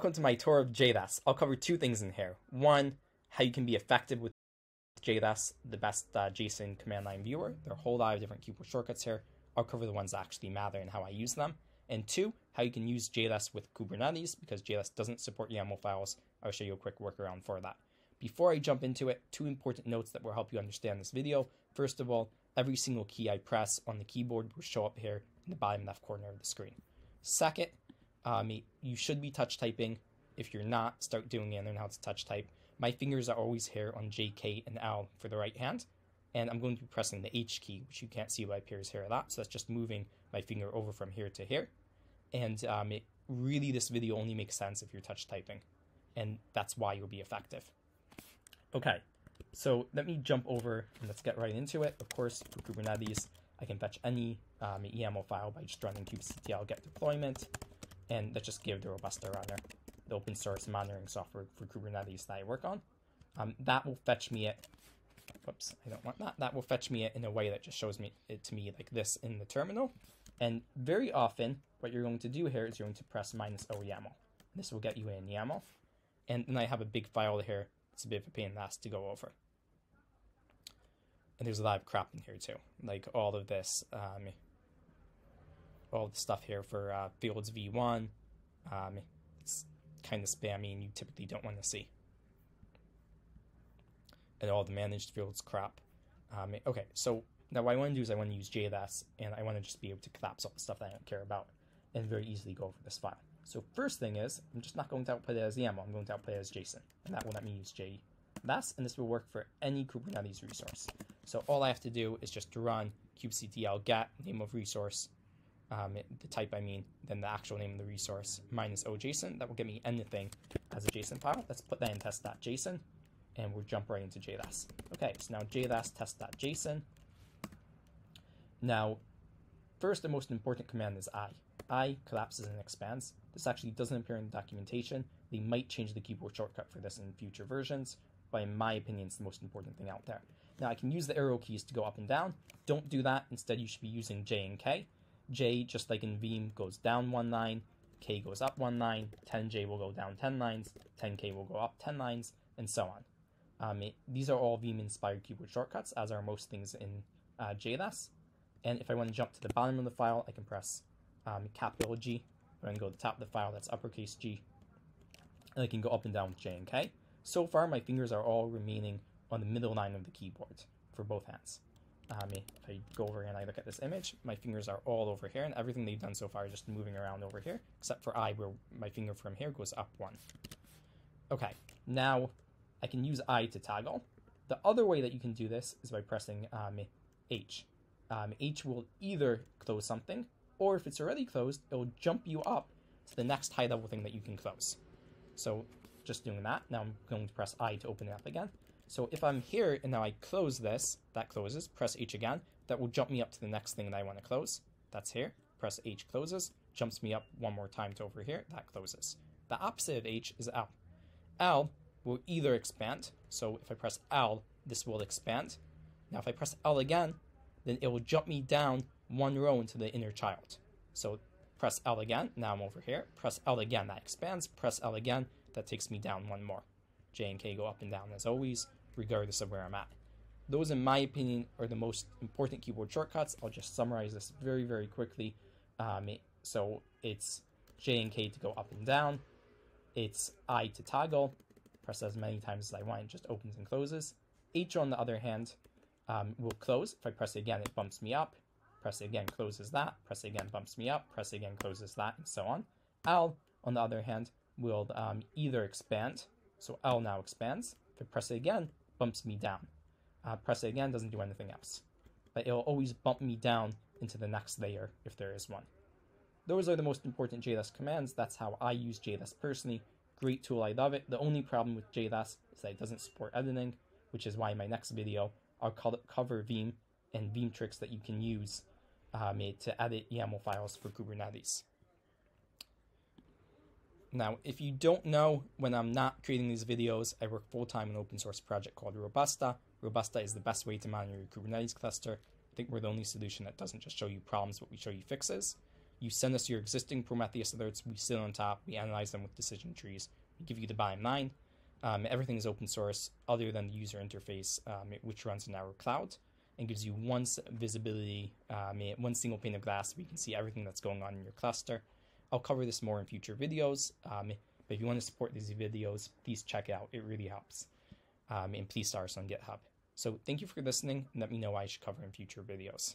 Welcome to my tour of jless. I'll cover two things in here. One, how you can be effective with jless, the best uh, JSON command line viewer. There are a whole lot of different keyboard shortcuts here. I'll cover the ones that actually matter and how I use them. And two, how you can use jless with Kubernetes because jless doesn't support YAML files. I'll show you a quick workaround for that. Before I jump into it, two important notes that will help you understand this video. First of all, every single key I press on the keyboard will show up here in the bottom left corner of the screen. Second, um, you should be touch typing. If you're not, start doing it and learn how to touch type. My fingers are always here on J, K, and L for the right hand. And I'm going to be pressing the H key, which you can't see, but appears here a lot. So that's just moving my finger over from here to here. And um, it really, this video only makes sense if you're touch typing. And that's why you'll be effective. Okay, so let me jump over and let's get right into it. Of course, for Kubernetes, I can fetch any um, YAML file by just running kubectl get deployment, and let's just give the Robusta runner, the open source monitoring software for Kubernetes that I work on. Um, that will fetch me it. Whoops, I don't want that. That will fetch me it in a way that just shows me it to me like this in the terminal. And very often, what you're going to do here is you're going to press minus O YAML. This will get you in YAML. And then I have a big file here. It's a bit of a pain in the ass to go over. And there's a lot of crap in here too, like all of this, um, all the stuff here for uh, Fields V1. Um, it's kind of spammy and you typically don't want to see. And all the managed fields crap. Um, okay, so now what I want to do is I want to use jless and I want to just be able to collapse all the stuff that I don't care about and very easily go over this file. So first thing is, I'm just not going to output it as YAML, I'm going to output it as JSON. And that will let me use jless, and this will work for any Kubernetes resource. So all I have to do is just to run kubectl get name of resource, um, the type I mean, then the actual name of the resource minus OJSON. That will give me anything as a JSON file. Let's put that in test.json, and we'll jump right into jless. Okay, so now jless test.json. Now, first and most important command is I. I collapses and expands. This actually doesn't appear in the documentation. They might change the keyboard shortcut for this in future versions, but in my opinion, it's the most important thing out there. Now I can use the arrow keys to go up and down. Don't do that. Instead, you should be using J and K. J, just like in Vim, goes down one line. K goes up one line. 10J will go down 10 lines. 10K will go up 10 lines, and so on. Um, it, these are all Vim-inspired keyboard shortcuts, as are most things in uh, jless. And if I want to jump to the bottom of the file, I can press um, capital G. Going to go to the top of the file, that's uppercase G. And I can go up and down with J and K. So far, my fingers are all remaining on the middle line of the keyboard for both hands. Um, if I go over here and I look at this image, my fingers are all over here, and everything they've done so far is just moving around over here, except for I, where my finger from here goes up one. Okay, now I can use I to toggle. The other way that you can do this is by pressing um, H. Um, H will either close something, or if it's already closed, it will jump you up to the next high level thing that you can close. So just doing that, now I'm going to press I to open it up again. So if I'm here and now I close this, that closes, press H again, that will jump me up to the next thing that I want to close. That's here, press H closes, jumps me up one more time to over here, that closes. The opposite of H is L. L will either expand, so if I press L, this will expand. Now if I press L again, then it will jump me down one row into the inner child. So press L again, now I'm over here, press L again, that expands, press L again, that takes me down one more. J and K go up and down as always, regardless of where I'm at. Those, in my opinion, are the most important keyboard shortcuts. I'll just summarize this very, very quickly. Um, so it's J and K to go up and down. It's I to toggle. Press as many times as I want. It just opens and closes. H, on the other hand, um, will close. If I press it again, it bumps me up. Press it again, closes that. Press it again, bumps me up. Press it again, closes that, and so on. L, on the other hand, will um, either expand. So L now expands. If I press it again, bumps me down. Uh, press it again, doesn't do anything else. But it'll always bump me down into the next layer if there is one. Those are the most important jless commands. That's how I use jless personally. Great tool, I love it. The only problem with jless is that it doesn't support editing, which is why in my next video I'll cover Vim and Vim tricks that you can use um, to edit YAML files for Kubernetes. Now, if you don't know, when I'm not creating these videos, I work full-time in an open source project called Robusta. Robusta is the best way to monitor your Kubernetes cluster. I think we're the only solution that doesn't just show you problems, but we show you fixes. You send us your existing Prometheus alerts, we sit on top, we analyze them with decision trees, we give you the bottom line. Um, everything is open source other than the user interface, um, which runs in our cloud and gives you one visibility, um, one single pane of glass where you can see everything that's going on in your cluster. I'll cover this more in future videos, um, but if you want to support these videos, please check out. It really helps. Um, and please start us on GitHub. So thank you for listening and let me know what I should cover in future videos.